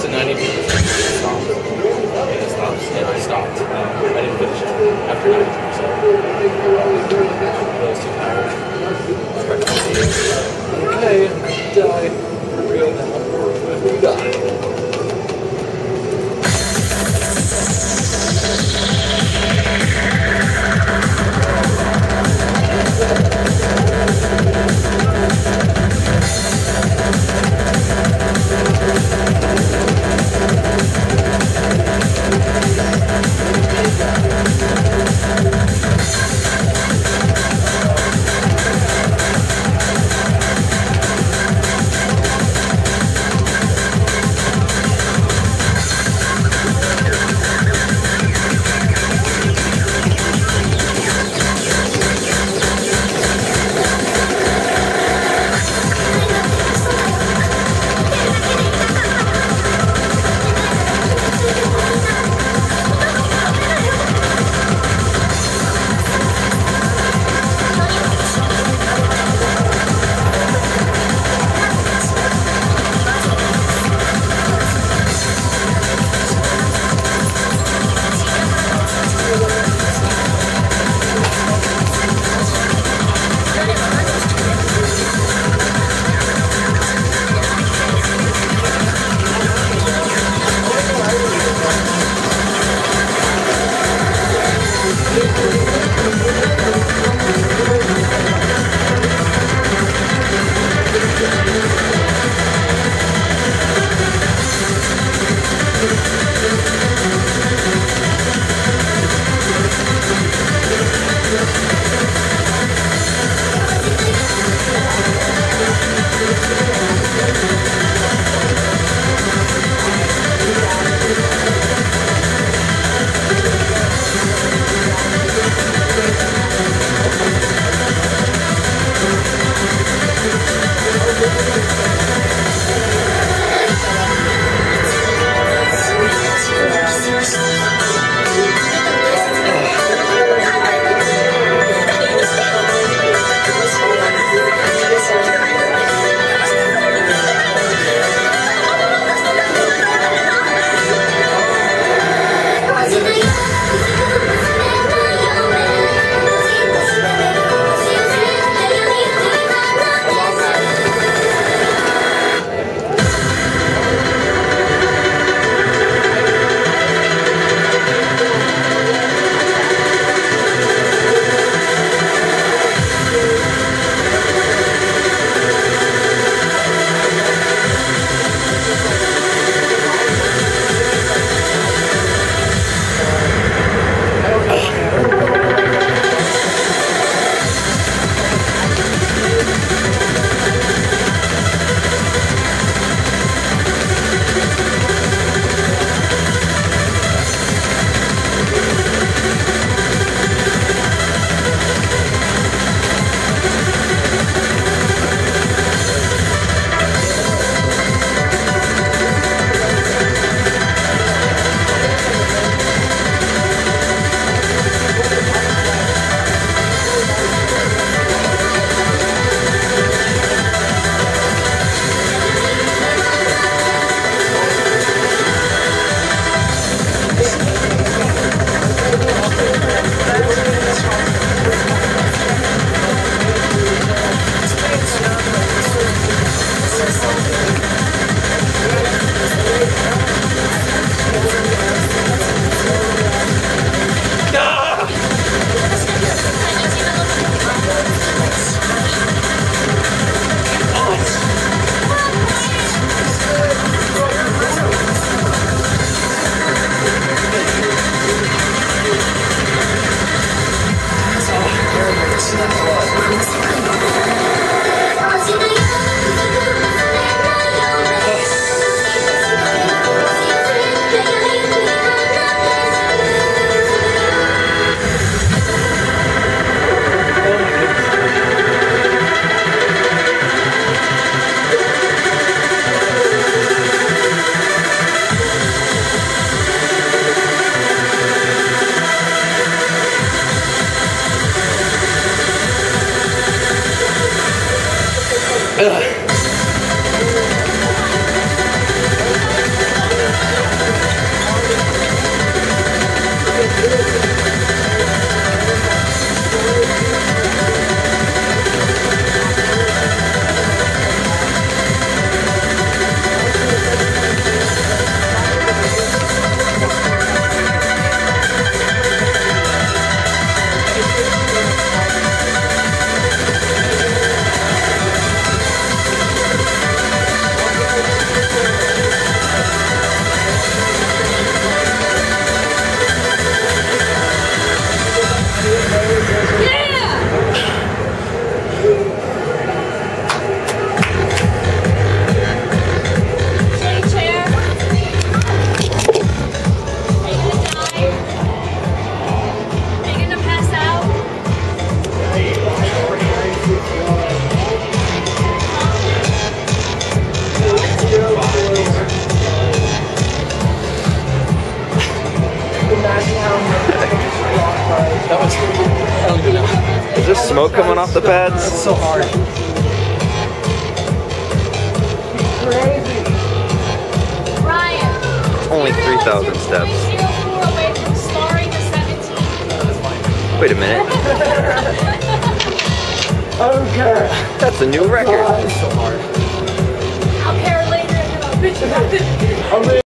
starts at 90 meters. Ugh. Is there smoke coming off the pads? It's so hard. Ryan. Only 3,000 steps. 0.04 away from starring the 17. Wait a minute. Okay. That's a new record. It's so hard. I'll care later